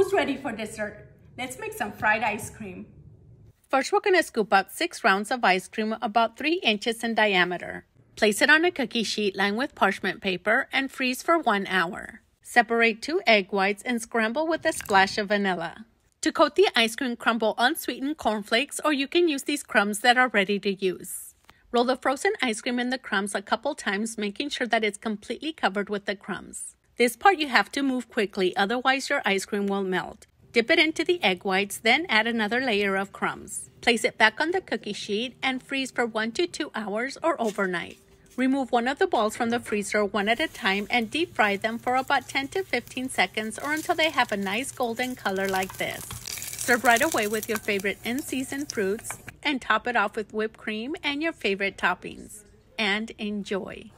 Who's ready for dessert? Let's make some fried ice cream. First, we're going to scoop out six rounds of ice cream about three inches in diameter. Place it on a cookie sheet lined with parchment paper and freeze for one hour. Separate two egg whites and scramble with a splash of vanilla. To coat the ice cream, crumble unsweetened cornflakes or you can use these crumbs that are ready to use. Roll the frozen ice cream in the crumbs a couple times, making sure that it's completely covered with the crumbs. This part you have to move quickly, otherwise your ice cream will melt. Dip it into the egg whites, then add another layer of crumbs. Place it back on the cookie sheet and freeze for 1 to 2 hours or overnight. Remove one of the balls from the freezer one at a time and deep fry them for about 10 to 15 seconds or until they have a nice golden color like this. Serve right away with your favorite in-season fruits and top it off with whipped cream and your favorite toppings. And enjoy!